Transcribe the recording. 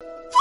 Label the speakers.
Speaker 1: you